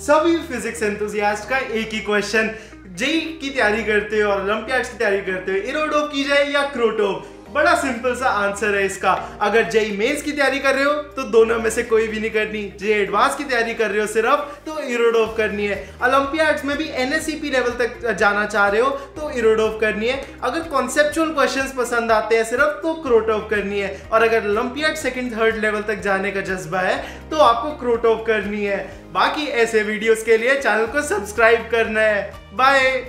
सभी physics enthusiast का एक ही क्वेश्चन जेई की तैयारी करते हो और ओलंपियाड्स की तैयारी करते हो इरोडोप की जाए या क्रोटोप बड़ा सिंपल सा आंसर है इसका। अगर जेई मेन्स की तैयारी कर रहे हो तो दोनों में से कोई भी नहीं करनी। जे एडवांस की तैयारी कर रहे हो सिर्फ़ तो इरोडोव करनी है। ओलंपियाड्स में भी एनएससीपी लेवल तक जाना चाह रहे हो तो इरोडोव करनी है। अगर कॉन्सेप्चुअल क्वेश्चन पसंद आते हैं सिर्फ़ तो क्रोटोव करनी है। और अगर ओलंपियाड सेकेंड थर्ड लेवल तक जाने का जज्बा है तो आपको क्रोटोव करनी है। बाकी ऐसे वीडियोस के लिए चैनल को सब्सक्राइब करना है। बाय